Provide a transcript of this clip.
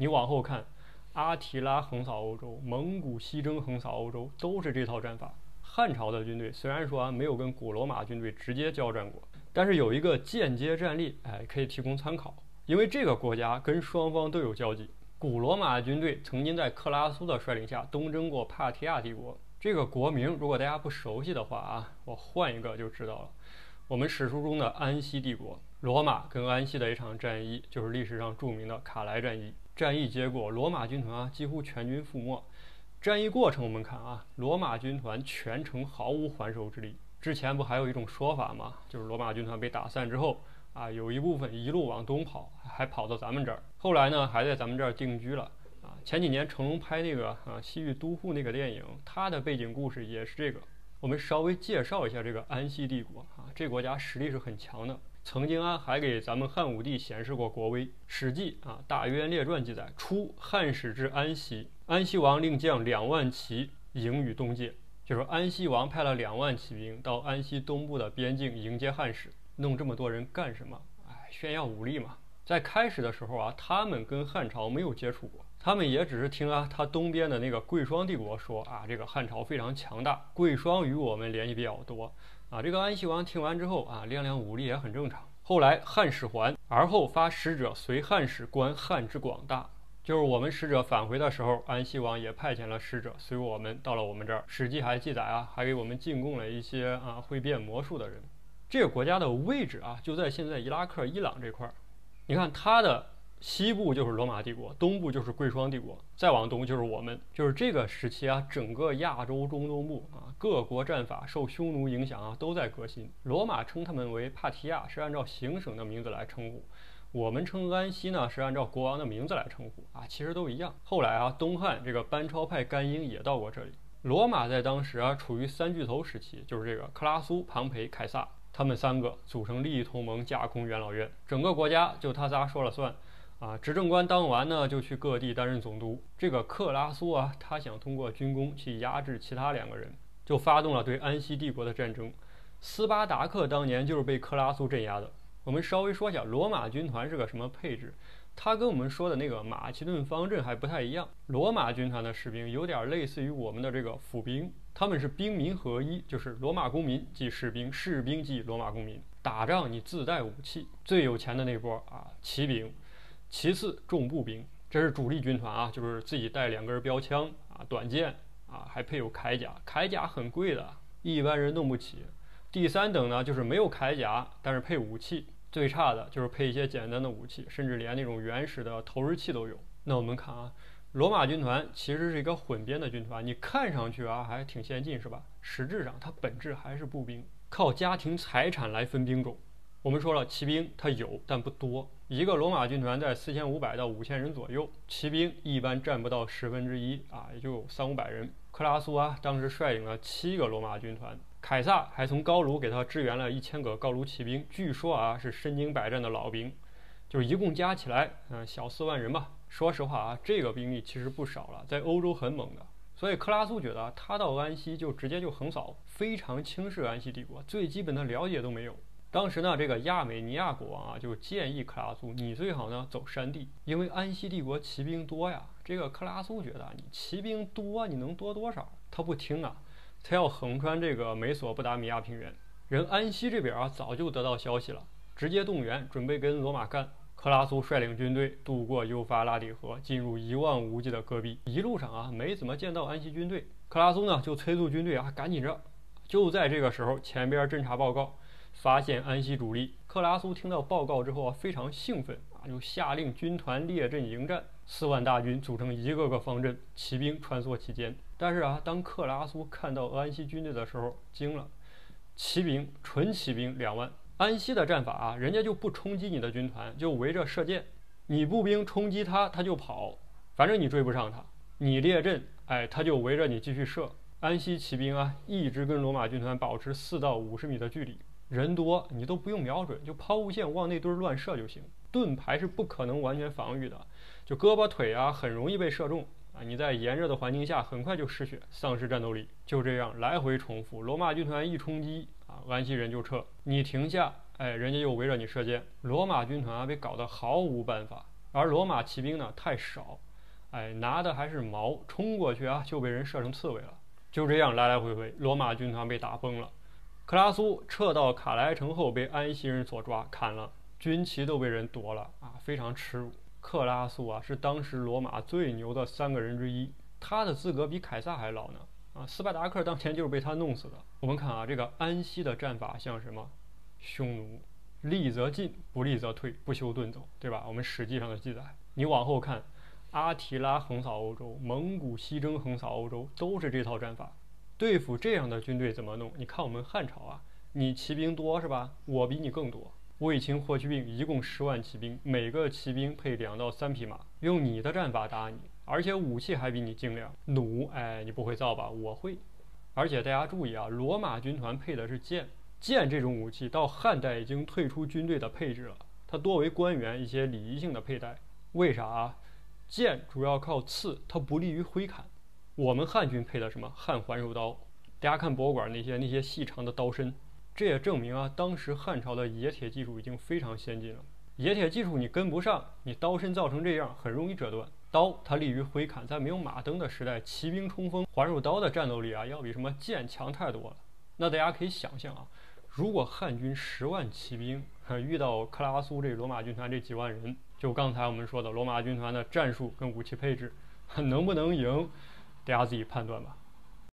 你往后看，阿提拉横扫欧洲，蒙古西征横扫欧洲，都是这套战法。汉朝的军队虽然说啊没有跟古罗马军队直接交战过，但是有一个间接战例，哎，可以提供参考。因为这个国家跟双方都有交集。古罗马军队曾经在克拉苏的率领下东征过帕提亚帝国。这个国名如果大家不熟悉的话啊，我换一个就知道了。我们史书中的安息帝国，罗马跟安息的一场战役，就是历史上著名的卡莱战役。战役结果，罗马军团啊几乎全军覆没。战役过程我们看啊，罗马军团全程毫无还手之力。之前不还有一种说法吗？就是罗马军团被打散之后啊，有一部分一路往东跑，还跑到咱们这儿，后来呢还在咱们这儿定居了啊。前几年成龙拍那个啊《西域都护》那个电影，它的背景故事也是这个。我们稍微介绍一下这个安息帝国啊，这国家实力是很强的，曾经啊还给咱们汉武帝显示过国威。《史记》啊《大渊列传》记载，初汉使至安息，安息王令将两万骑迎于东界，就是安息王派了两万骑兵到安西东部的边境迎接汉使，弄这么多人干什么？哎，炫耀武力嘛。在开始的时候啊，他们跟汉朝没有接触过。他们也只是听啊，他东边的那个贵霜帝国说啊，这个汉朝非常强大，贵霜与我们联系比较多啊。这个安息王听完之后啊，亮亮武力也很正常。后来汉使还，而后发使者随汉使观汉之广大，就是我们使者返回的时候，安息王也派遣了使者随我们到了我们这儿。史记还记载啊，还给我们进贡了一些啊会变魔术的人。这个国家的位置啊，就在现在伊拉克、伊朗这块儿。你看它的。西部就是罗马帝国，东部就是贵霜帝国，再往东就是我们，就是这个时期啊，整个亚洲中东部啊，各国战法受匈奴影响啊，都在革新。罗马称他们为帕提亚，是按照行省的名字来称呼；我们称安息呢，是按照国王的名字来称呼啊，其实都一样。后来啊，东汉这个班超派甘英也到过这里。罗马在当时啊，处于三巨头时期，就是这个克拉苏、庞培、凯撒，他们三个组成利益同盟，架空元老院，整个国家就他仨说了算。啊，执政官当完呢，就去各地担任总督。这个克拉苏啊，他想通过军功去压制其他两个人，就发动了对安息帝国的战争。斯巴达克当年就是被克拉苏镇压的。我们稍微说一下罗马军团是个什么配置，它跟我们说的那个马其顿方阵还不太一样。罗马军团的士兵有点类似于我们的这个府兵，他们是兵民合一，就是罗马公民即士兵，士兵即罗马公民。打仗你自带武器，最有钱的那波啊，骑兵。其次，重步兵，这是主力军团啊，就是自己带两根标枪啊、短剑啊，还配有铠甲，铠甲很贵的，一般人弄不起。第三等呢，就是没有铠甲，但是配武器，最差的就是配一些简单的武器，甚至连那种原始的投石器都有。那我们看啊，罗马军团其实是一个混编的军团，你看上去啊还挺先进是吧？实质上它本质还是步兵，靠家庭财产来分兵种。我们说了，骑兵它有，但不多。一个罗马军团在四千五百到五千人左右，骑兵一般占不到十分之一啊，也就三五百人。克拉苏啊，当时率领了七个罗马军团，凯撒还从高卢给他支援了一千个高卢骑兵，据说啊是身经百战的老兵，就是一共加起来，嗯，小四万人吧。说实话啊，这个兵力其实不少了，在欧洲很猛的。所以克拉苏觉得他到安息就直接就横扫，非常轻视安息帝国，最基本的了解都没有。当时呢，这个亚美尼亚国王啊，就建议克拉苏，你最好呢走山地，因为安息帝国骑兵多呀。这个克拉苏觉得你骑兵多，你能多多少？他不听啊，他要横穿这个美索不达米亚平原。人安息这边啊，早就得到消息了，直接动员，准备跟罗马干。克拉苏率领军队渡过幼发拉底河，进入一望无际的戈壁。一路上啊，没怎么见到安息军队。克拉苏呢，就催促军队啊，赶紧着。就在这个时候，前边侦察报告。发现安息主力，克拉苏听到报告之后啊，非常兴奋啊，就下令军团列阵迎战。四万大军组成一个个方阵，骑兵穿梭其间。但是啊，当克拉苏看到安息军队的时候，惊了。骑兵，纯骑兵两万。安息的战法啊，人家就不冲击你的军团，就围着射箭。你步兵冲击他，他就跑，反正你追不上他。你列阵，哎，他就围着你继续射。安息骑兵啊，一直跟罗马军团保持四到五十米的距离。人多，你都不用瞄准，就抛物线往那堆乱射就行。盾牌是不可能完全防御的，就胳膊腿啊，很容易被射中啊。你在炎热的环境下，很快就失血，丧失战斗力。就这样来回重复。罗马军团一冲击啊，安息人就撤。你停下，哎，人家又围着你射箭。罗马军团啊，被搞得毫无办法。而罗马骑兵呢太少，哎，拿的还是矛，冲过去啊就被人射成刺猬了。就这样来来回回，罗马军团被打崩了。克拉苏撤到卡莱城后被安息人所抓，砍了，军旗都被人夺了啊，非常耻辱。克拉苏啊是当时罗马最牛的三个人之一，他的资格比凯撒还老呢啊！斯巴达克当年就是被他弄死的。我们看啊，这个安息的战法像什么？匈奴，利则进，不利则退，不休遁走，对吧？我们史记上的记载，你往后看，阿提拉横扫欧洲，蒙古西征横扫欧洲，都是这套战法。对付这样的军队怎么弄？你看我们汉朝啊，你骑兵多是吧？我比你更多。卫青、霍去病一共十万骑兵，每个骑兵配两到三匹马，用你的战法打你，而且武器还比你精良。弩，哎，你不会造吧？我会。而且大家注意啊，罗马军团配的是剑，剑这种武器到汉代已经退出军队的配置了，它多为官员一些礼仪性的佩戴。为啥啊？剑主要靠刺，它不利于挥砍。我们汉军配的什么汉环肉刀？大家看博物馆那些那些细长的刀身，这也证明啊，当时汉朝的冶铁技术已经非常先进了。冶铁技术你跟不上，你刀身造成这样，很容易折断。刀它利于挥砍，在没有马灯的时代，骑兵冲锋，环肉刀的战斗力啊，要比什么剑强太多了。那大家可以想象啊，如果汉军十万骑兵遇到克拉苏这罗马军团这几万人，就刚才我们说的罗马军团的战术跟武器配置，能不能赢？大家自己判断吧。